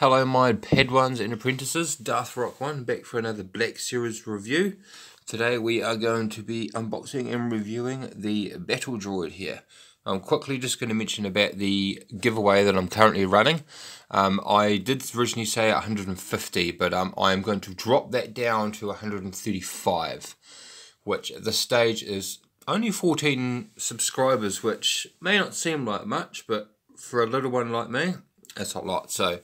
Hello my Padawans and apprentices, Darth Rock 1 back for another Black Series review. Today we are going to be unboxing and reviewing the Battle Droid here. I'm quickly just going to mention about the giveaway that I'm currently running. Um, I did originally say 150 but um, I am going to drop that down to 135 which at this stage is only 14 subscribers which may not seem like much but for a little one like me that's a lot so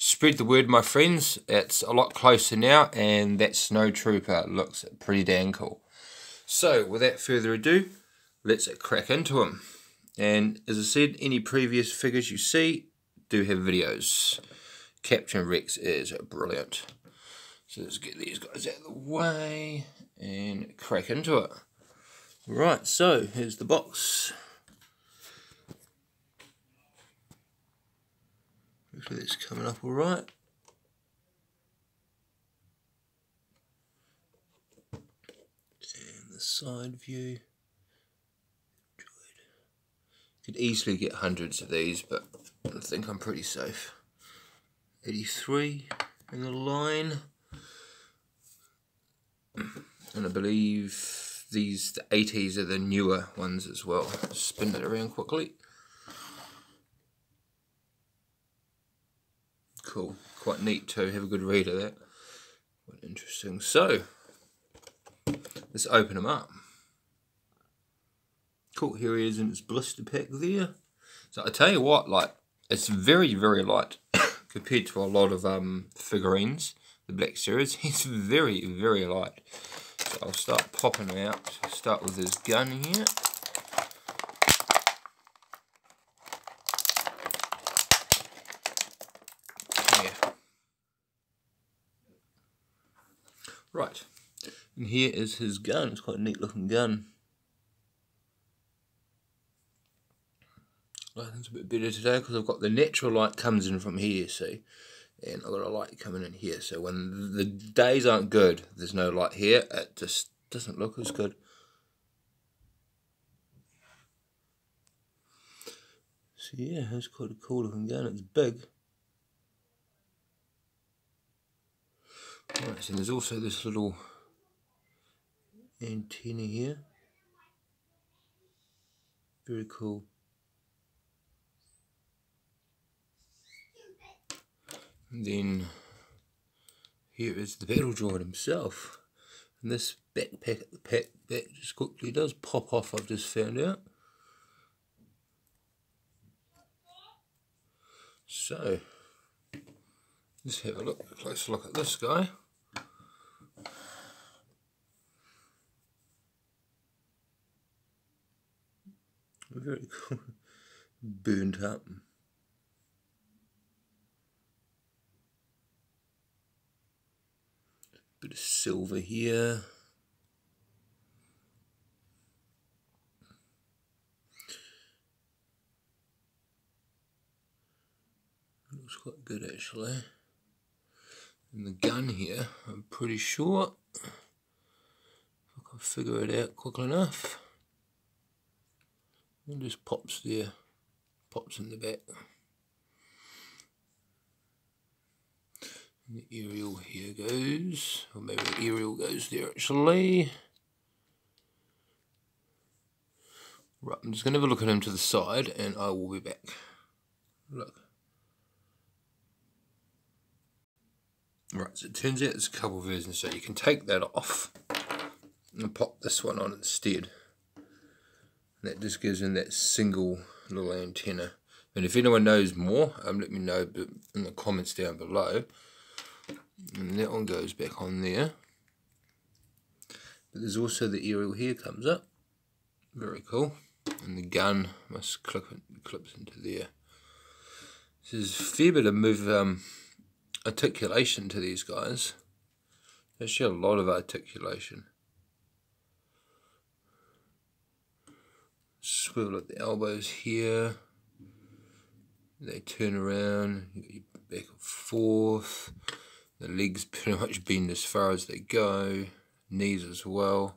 Spread the word, my friends. It's a lot closer now, and that Snow Trooper looks pretty dang cool. So, without further ado, let's crack into them. And as I said, any previous figures you see do have videos. Captain Rex is brilliant. So let's get these guys out of the way and crack into it. Right, so here's the box. Hopefully it's coming up all right. And the side view. Could easily get hundreds of these, but I think I'm pretty safe. 83 in the line. And I believe these the 80s are the newer ones as well. Spin it around quickly. Cool. Quite neat too. Have a good read of that. Quite interesting. So, let's open them up. Cool. Here he is in his blister pack there. So I tell you what, like, it's very, very light compared to a lot of um, figurines, the Black Series. He's very, very light. So I'll start popping them out. Start with his gun here. Right, and here is his gun. It's quite a neat looking gun. Oh, Lighting's a bit better today because I've got the natural light comes in from here, You see? And I've got a light coming in here. So when the days aren't good, there's no light here, it just doesn't look as good. So yeah, it's quite a cool looking gun. It's big. Right, so there's also this little antenna here. Very cool. And then here is the battle droid himself. And this backpack at the pack back just quickly does pop off, I've just found out. So, let's have a look, a closer look at this guy. Very cool. Burned up. Bit of silver here. Looks quite good actually. And the gun here, I'm pretty sure, if I can figure it out quick enough. It just pops there, pops in the back. And the aerial here goes, or maybe the aerial goes there actually. Right, I'm just going to have a look at him to the side and I will be back. Look. Right, so it turns out there's a couple versions, so you can take that off and pop this one on instead that just gives in that single little antenna. And if anyone knows more um, let me know in the comments down below. And that one goes back on there. But there's also the aerial here comes up. Very cool. And the gun must clip clips into there. So there's a fair bit of move um, articulation to these guys. Actually a lot of articulation swivel at the elbows here. They turn around, you back and forth. The legs pretty much bend as far as they go. Knees as well.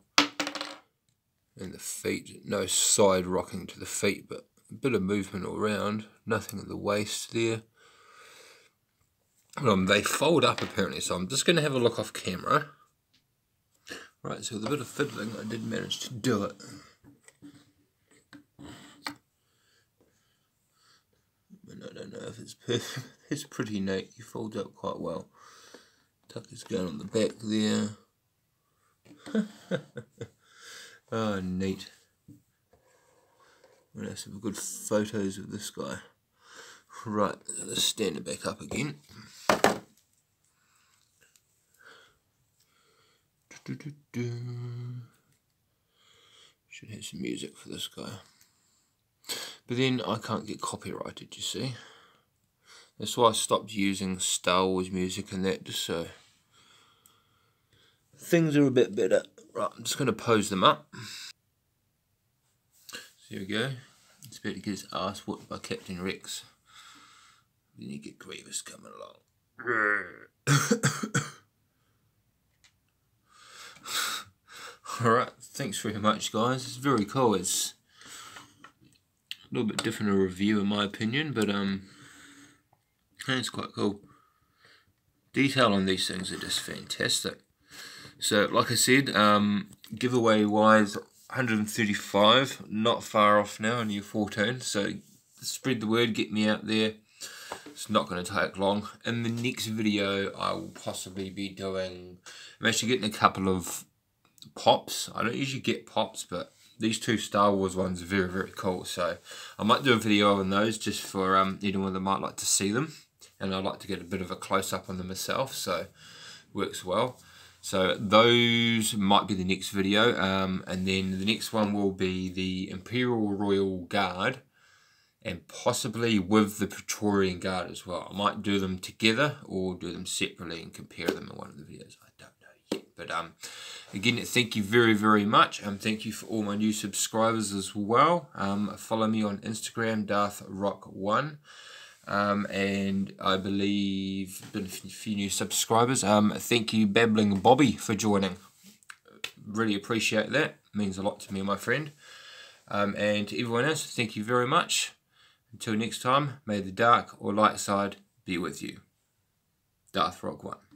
And the feet, no side rocking to the feet, but a bit of movement all around. Nothing at the waist there. Um, they fold up apparently, so I'm just going to have a look off camera. Right, so with a bit of fiddling, I did manage to do it. And I don't know if it's. It's pretty neat. You fold up quite well. Tuck is going on the back there. oh, neat. To have some good photos of this guy. Right, let's stand it back up again. Should have some music for this guy. But then I can't get copyrighted, you see. That's why I stopped using Star Wars music and that, so things are a bit better. Right, I'm just going to pose them up. So here we go. It's about to get his ass whooped by Captain Rex. Then you get Grievous coming along. Alright, thanks very much guys. It's very cool. It's a little bit different a review in my opinion, but um it's quite cool. Detail on these things are just fantastic. So like I said, um giveaway wise 135, not far off now on year 14, so spread the word, get me out there. It's not going to take long. In the next video, I will possibly be doing... I'm actually getting a couple of pops. I don't usually get pops, but these two Star Wars ones are very, very cool. So I might do a video on those just for um, anyone that might like to see them. And I'd like to get a bit of a close-up on them myself, so works well. So those might be the next video. Um, and then the next one will be the Imperial Royal Guard and possibly with the Praetorian Guard as well. I might do them together or do them separately and compare them in one of the videos. I don't know yet. But um, again, thank you very, very much. Um, thank you for all my new subscribers as well. Um, follow me on Instagram, Darth Rock One. Um, and I believe been a few new subscribers. Um, thank you, Babbling Bobby, for joining. Really appreciate that. Means a lot to me and my friend. Um, and to everyone else, thank you very much. Until next time, may the dark or light side be with you. Darth Rock 1.